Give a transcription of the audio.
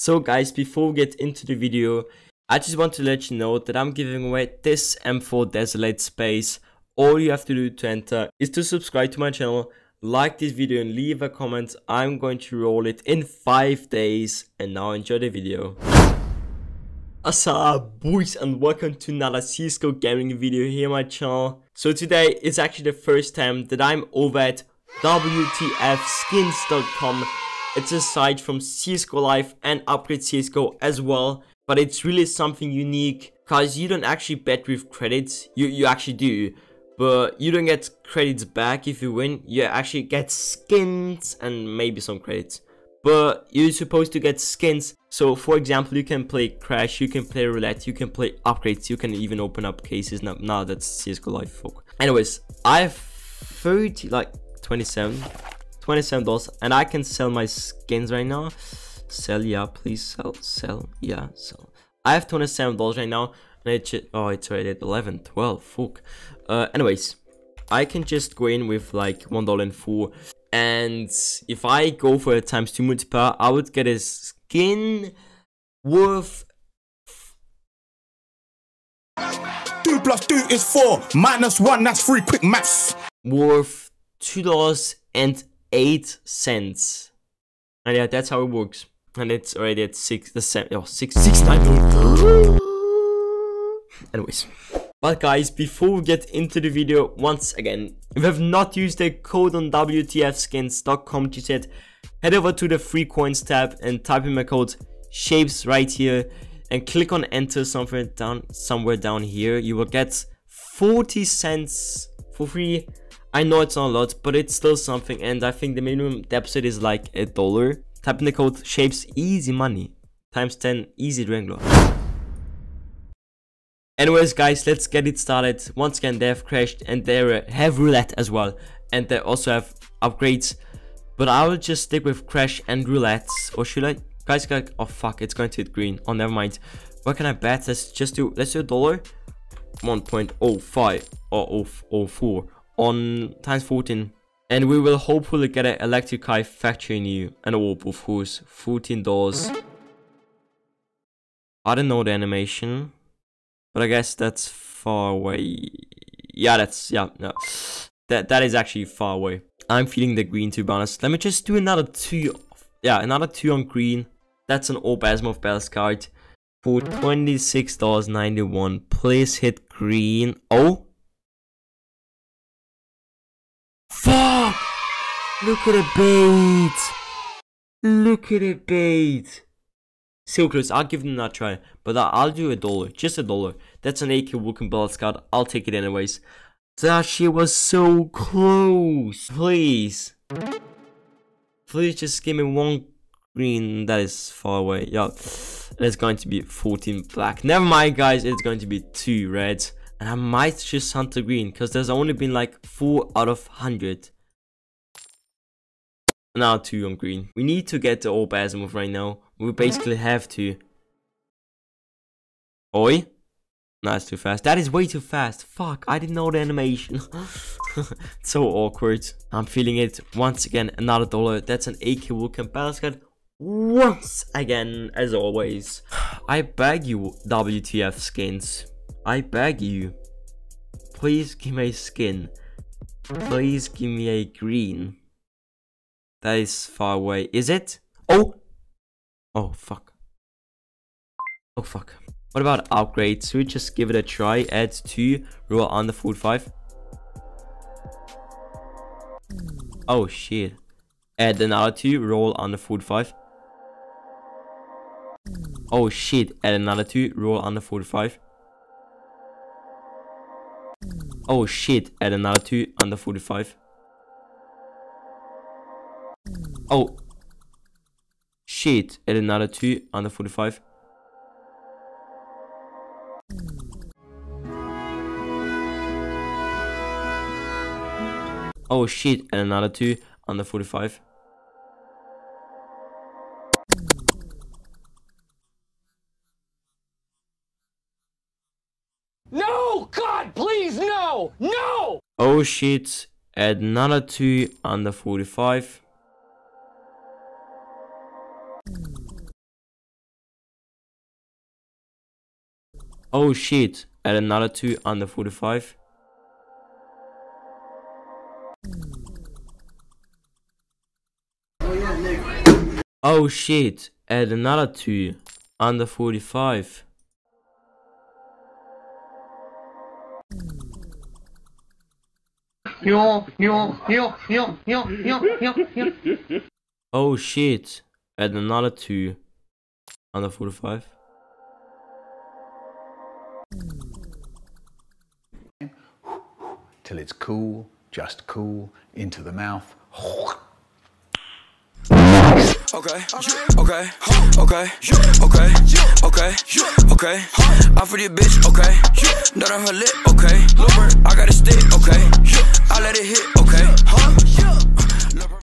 So guys, before we get into the video, I just want to let you know that I'm giving away this M4 Desolate Space. All you have to do to enter is to subscribe to my channel, like this video and leave a comment. I'm going to roll it in 5 days and now enjoy the video. Asa boys and welcome to another CSGO gaming video here on my channel. So today is actually the first time that I'm over at WTFskins.com it's a site from CSGO Live and Upgrade CSGO as well. But it's really something unique because you don't actually bet with credits. You, you actually do. But you don't get credits back if you win. You actually get skins and maybe some credits. But you're supposed to get skins. So for example, you can play Crash, you can play Roulette, you can play Upgrades, you can even open up cases. Now, now that's CSGO Live folk. Anyways, I have 30, like 27 $27 and I can sell my skins right now. Sell, yeah, please sell, sell, yeah, sell. I have $27 right now and it oh, it's already at 11, 12, fuck. Uh, anyways, I can just go in with like $1 and 4 and if I go for a times 2 multiplier, I would get a skin worth 2 plus 2 is 4, minus 1, that's 3, quick maths. Worth $2 and 8 cents. And yeah, that's how it works. And it's already at 6, the 7, oh, 6, 6, 9. Anyways. But guys, before we get into the video, once again, if you have not used the code on WTFskins.com just yet, head over to the free coins tab and type in my code shapez right here and click on enter somewhere down somewhere down here. You will get 40 cents for free I know it's not a lot, but it's still something, and I think the minimum deposit is like a dollar. Type in the code shapez easy money times 10 easy regular. Anyways, guys, let's get it started. Once again, they have crashed and they have roulette as well, and they also have upgrades. But I will just stick with crash and roulette, or should I? Guys, guys, oh fuck, it's going to hit green. Oh, never mind. What can I bet? Let's just do. Let's do a dollar. 1.05 or 004 on times 14 and we will hopefully get an electric car factory new and orb of course 14 doors. I don't know the animation but I guess that's far away. Yeah that's yeah no. That that is actually far away. I'm feeling the green to be honest. Let me just do another two yeah another two on green. That's an AWP Asiimov Battle-Scarred. For $26.91 please hit green. Oh Fuck! Look at the bait! Look at the bait! So close, I'll give them that try. But I'll do a dollar, just a dollar. That's an AK Vulcan Battle-Scarred, I'll take it anyways. That shit was so close! Please! Please just give me one green that is far away. Yeah, it's going to be 14 black. Never mind, guys, it's going to be 2 reds. And I might just hunt the green because there's only been like 4 out of 100. Now 2 on green. We need to get the AWP Asiimov right now. We basically have to. Oi? No, that's too fast. That is way too fast. Fuck, I didn't know the animation. so awkward. I'm feeling it. Once again, another dollar. That's an AK Vulcan Battle-Scarred. Once again, as always. I beg you, WTF skins. I beg you. Please give me a skin. Please give me a green. That is far away. Is it? Oh! Oh, fuck. Oh, fuck. What about upgrades? Should we just give it a try? Add 2, roll on the 45. Oh, shit. Add another 2, roll on the 45. Oh, shit. Add another 2, roll on the 45. Oh shit, add another 2 under 45. Oh. Shit, add another 2 under 45. Oh shit, and another 2 under 45. God, please, no! No! Oh shit, add another 2 under 45. Oh shit, add another 2 under 45. Oh shit, add another 2 under 45. Oh shit, add another 2 under 45. till it's cool, just cool, into the mouth. Okay, okay, okay, okay, okay, okay. Okay. I for this bitch, okay. Nut on her lip, okay. I got a stick, okay. I let it hit, okay.